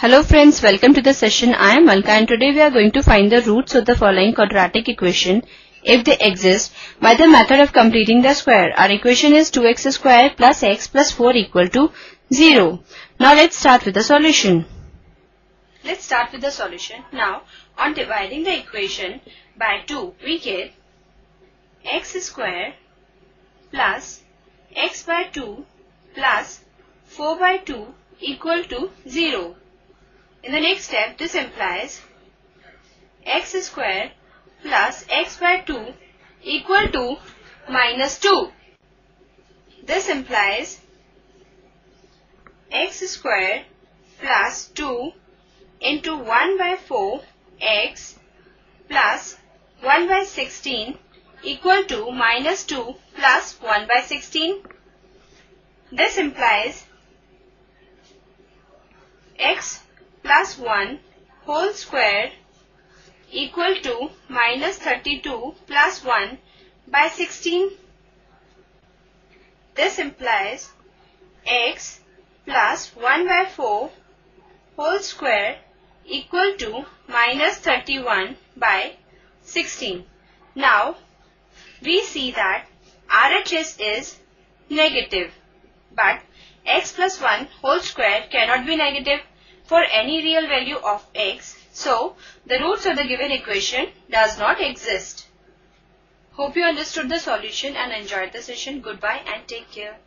Hello friends, welcome to the session. I am Malka and today we are going to find the roots of the following quadratic equation if they exist by the method of completing the square. Our equation is 2x square plus x plus 4 equal to 0. Now let's start with the solution. Let's start with the solution. Now on dividing the equation by 2 we get x square plus x by 2 plus 4 by 2 equal to 0. In the next step, this implies x square plus x by 2 equal to minus 2. This implies x square plus 2 into 1 by 4 x plus 1 by 16 equal to minus 2 plus 1 by 16. This implies x plus 1 whole square equal to minus 32 plus 1 by 16. This implies x plus 1 by 4 whole square equal to minus 31 by 16. Now, we see that RHS is negative, but x plus 1 whole square cannot be negative for any real value of x. So, the roots of the given equation does not exist. Hope you understood the solution and enjoyed the session. Goodbye and take care.